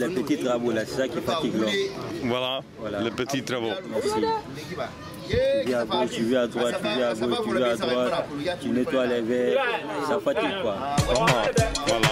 Les petits travaux, là, c'est ça qui fatigue l'homme. Voilà, voilà, les petits travaux. Tu viens à gauche, tu à droite, tu viens à gauche, tu viens à droite, tu nettoies les verres, ça fatigue quoi. Voilà.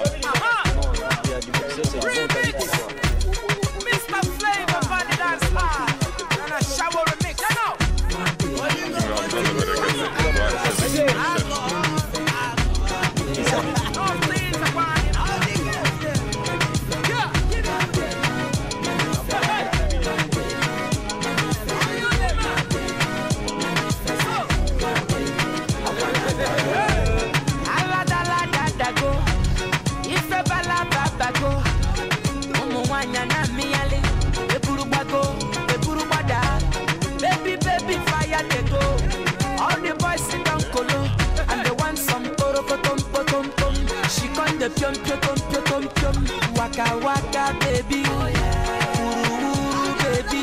the pium pium pium pium waka waka baby, ooh ooh baby,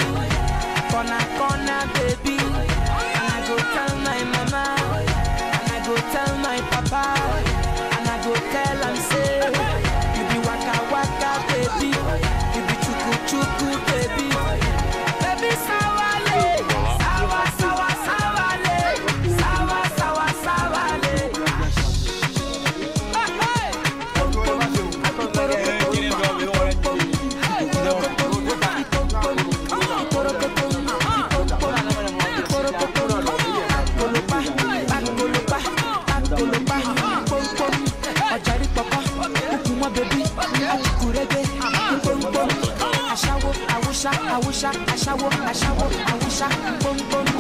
corner corner baby. awúsá I aṣáwó aṣáwó awúsá gbóngbóng.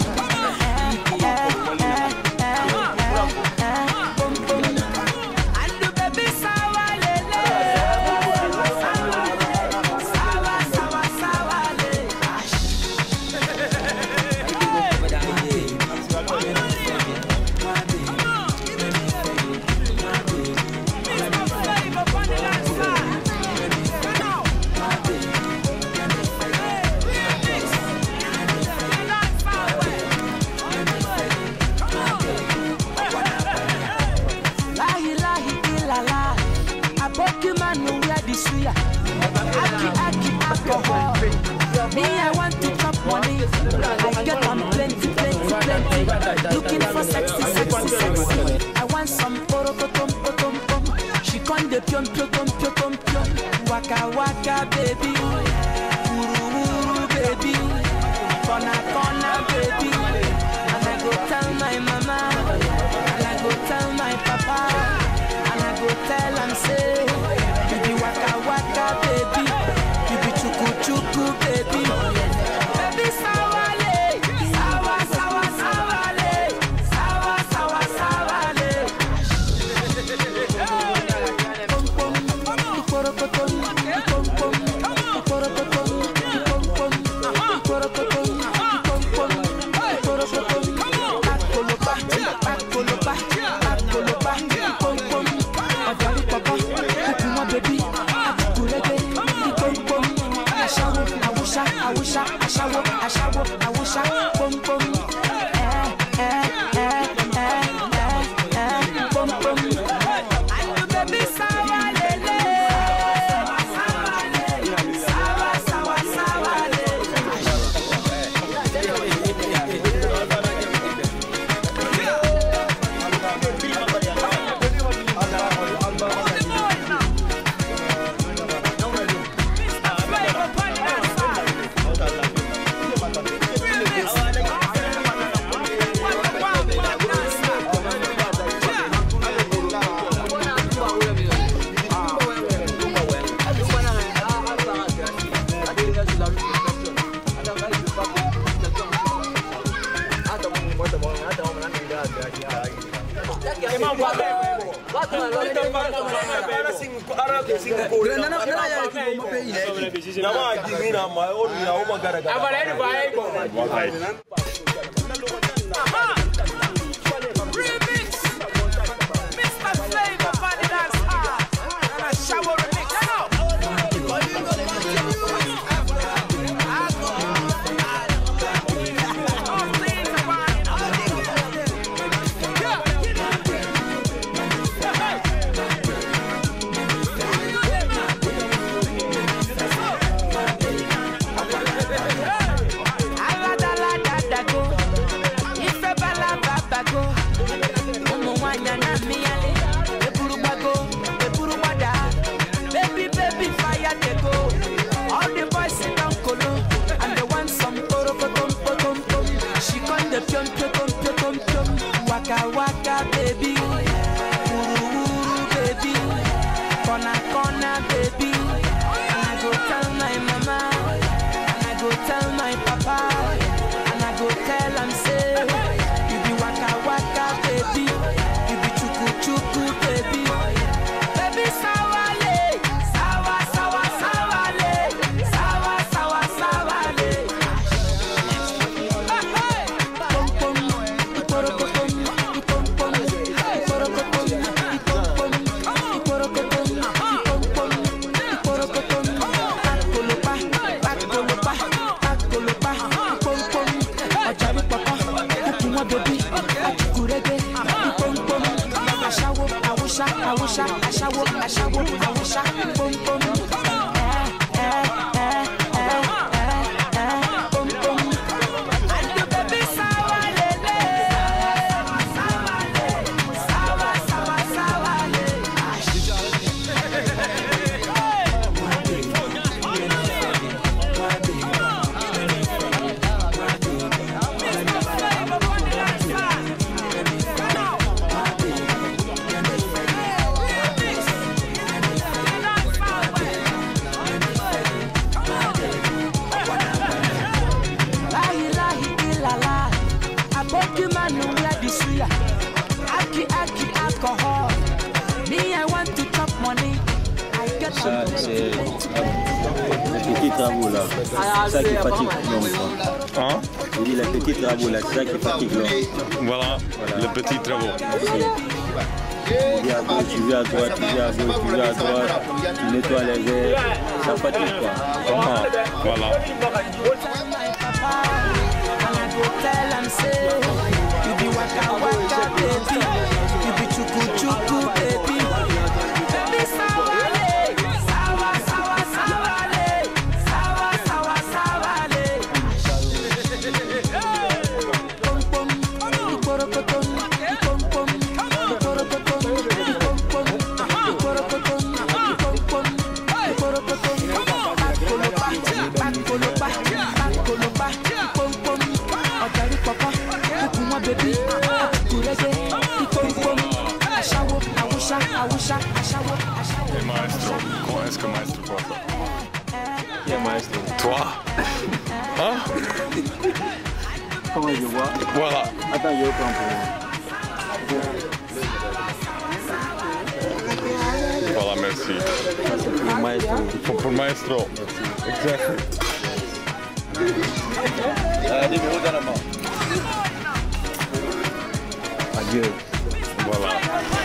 Aki, aki, alcohol. Me, I want to pop money. I get plenty, plenty, plenty. Looking for sexy, sexy, sexy. I want some porokotom, potom, pom. She con de pion, pyotom, pyotom, pion. Waka, waka, baby. Abalai ni baik. gobi akukurege ipompom aṣawo awusa awusa aṣawo aṣawo awusa. Ah, c'est les petits travaux là. C'est ça qui fatigue l'homme. Hein? Je dis les petits travaux là, c'est ça qui fatigue l'homme. Voilà, les petits travaux. Tu viens à gauche, tu viens à droite, tu viens à gauche, tu viens à droite, tu nettoies les verres, ça fatigue quoi. Voilà. And I go tell am say, you be waka waka baby, you be chuku chuku que maestro fait ça Tiens, maestro. Toi Hein Comment je vois Voilà. Attends, je moi. Voilà, merci. C'est pour le maestro. Pour, pour maestro. Exact. numéro dans la main. Adieu. Voilà.